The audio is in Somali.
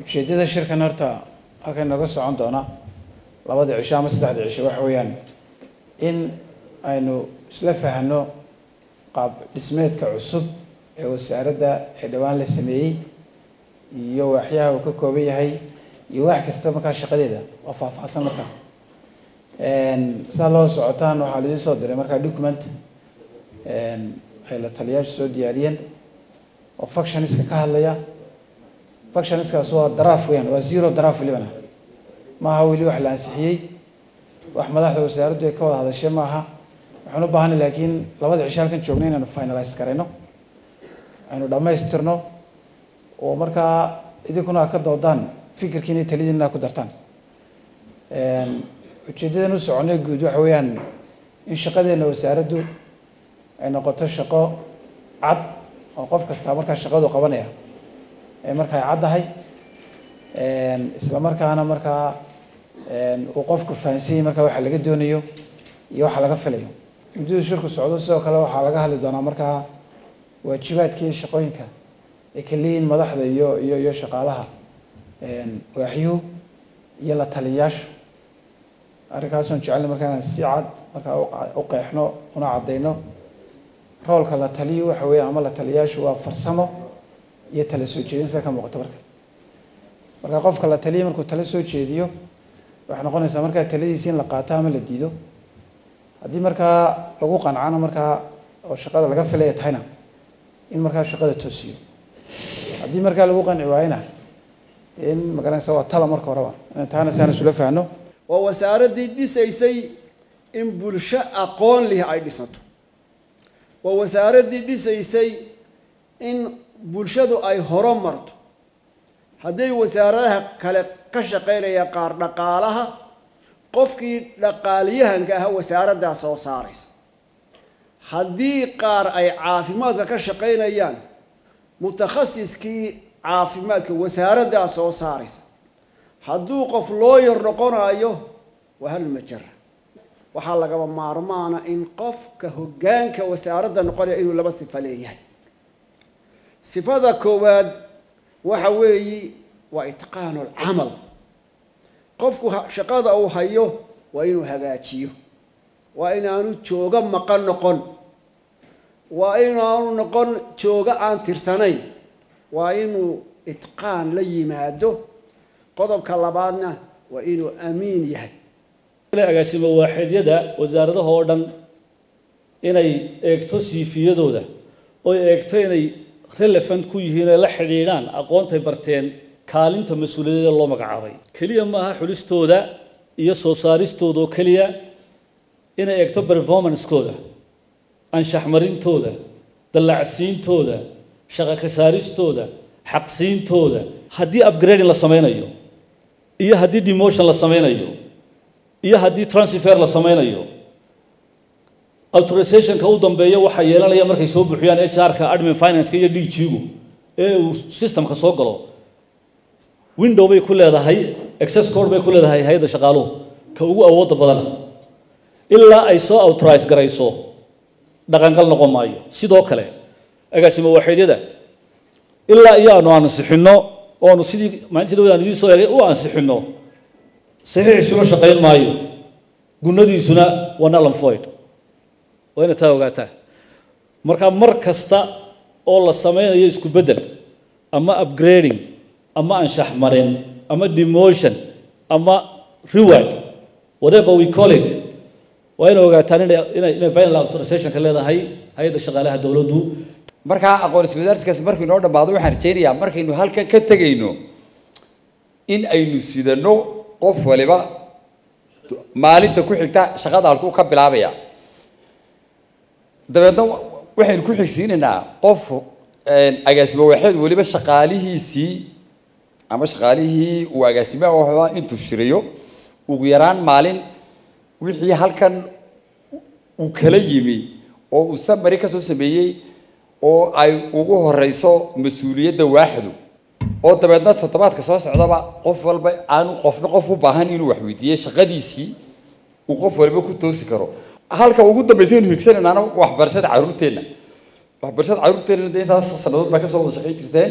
ujeeddada shirkan horta halkan nooga socon doona labada cisho ama saddexda cisho waxa weeyaan in aynu isla fahanno qaab dhismeedka cusub ee wasaaradda ee dhowaan la sameeyey iyo waaxyaha uu ka kooban yahay iyo wax kasta markaa shaqadeeda oo faahfaahsan markaa. Saad loo socotaan waxaa laidin soo diray markaa document ay la taliyaashu soo diyaariyeen oo functioniska ka hadlaya functioniskaas waa daraaf weyaan waa zero daraaf welibana maaha weli wax la ansixiyey wax madaxda wasaaraddu ay ka wada hadashee maaha. Waxaan u baahanay laakiin labada cisho halkan joogna inaynu finalize garayno aynu dhammaystirno oo markaa idinkuna ka doodaan fikirkiina taladiina ku dartaan. Ujeeddadan u soconay guud waxa weeyaan in shaqadeena wasaaraddu ay noqoto shaqo cad oo qof kastaa markaa shaqadu qabanaya ee marka ay caddahay isla markaana markaa uu qofku fahansanyay markaa waxa laga doonayo iyo waxa laga filayo. Muddada shirku socdo sidoo kale waxaa laga hadli doonaa markaa waajibaadka iyo shaqooyinka ay ka leeyihiin madaxda iyo iyo iyo shaqaalaha waaxyuhu iyo la taliyayaashu. Arrinkaasaan jecelna markaa inaan si cad markaa u qeexno una caddayno roolka la taliyo waxa weeyaan ama la taliyayaashu waa farsamo iyo tala soo jeedin ka muuqato marka. Marka qofka la taliya markuu tala soo jeediyo waxay noqonaysaa markaa taladiisi in la qaato ama la diido. Haddii markaa lagu qancana markaa oo shaqada laga filaya tahayna in markaa shaqada toosiyo. Haddii markaa lagu qanci waayena in magaranaysa waa tala marka horeba taana saan isula fahno waa wasaaraddii dhisaysay in bulsho aqoon lih ay dhisato. Waa wasaaraddii dhisaysay in bulshadu ay horo marto. Hadday wasaaradaha kale ka shaqaynaya qaar dhaqaalaha qofkii dhaqaaliyahanka ahaa wasaaraddaa soo saaraysa. Haddii qaar ay caafimaadka ka shaqaynayaan mutakhasiskii caafimaadka wasaaraddaa soo saaraysa. Hadduu qof looyar noqonayo waa hal majara waxaa lagaba maarmaana in qofka hoggaanka wasaaradda noqonaya inuu laba sifo leeyahay sifada koowaad waxa weeyi waa itqaanu alcamal qofku shaqada uu hayo waa inuu hagaajiyo. Waa inaanu jooga maqan noqon. Waa inaanu noqon jooga aan tirsanayn. Waa inuu itqaan la yimaado. Qodobka labaadna waa inuu amiin yahay. Agaasimo waaxidyada wasaaradaha oo dhan inay eegto siifiyadooda oy eegto inay relevant ku yihiin ee la xidhiidhaan aqoontay barteen kaalinta mas'uuliyadeeda loo magacaabay. Keliya maaha xulistooda iyo soo saaristooda oo keliya inay eegto performancekooda anshaxmarintooda dallacsiintooda shaqo ka saaristooda xaqsiintooda. Haddii upgrading la samaynayo iyo haddii demotion la samaynayo iyo haddii transfer la samaynayo authorizationka u dambeeya waxaa yeelanaya markay soo buuxiyaan hr-ka admin financeka iyo d g-gu ee uu systemka soo galo. Window bay ku leedahay access code bay ku leedahay hay'adda shaqaaluhu ka ugu awoodda badana. Ilaa ay soo authorize garayso dhaqangal noqon maayo. Sidoo kale agaasimo waaxidyada ilaa iyo aanu ansixinno oonu sidii maalintii dhawad aan idiin soo eegay u ansixinno. Saxiixiisuna shaqayn maayo. Gunadiisuna waa nalan void waa ina taa ogaataa. Marka mar kasta oo la sameynayo isku beddel ama upgrading ama anshax marin ama demotion ama reward whatever we call it waa inay ogaataan inay final authorizationka leedahay hay'adda shaqaalaha dowladdu. Markaa aqoon iswadaarskaas markuu inoo dhammaado waxaan rajaynayaa markaynu halkan ka tegayno in aynu sidano qof waliba maalinta ku xigta shaqada halkuu ka bilaabaya dabeedna waxaynu ku xigsiinaynaa qof agaasimo waaxeed weliba shaqaalihiisii ama shaqaalihii uu agaasimaha waxaa intuu shirayo ugu yaraan maalin wixii halkan uu kala yimi oo uu samari ka soo sameeyey oo ay ugu horeyso mas'uuliyadda waaxdu oo dabeedna toddobaadka soo socdaba qof walba aanu qofna qof u baahan inuu wax weydiiye shaqadiisii uu qof walba ku toosi karo halka ugu dambaysa aynu higsanaynaana waxbarashada caruurteenna waxbarashada caruurteenna dee intaas sannadood baa ka soo wada shaqayn jirteen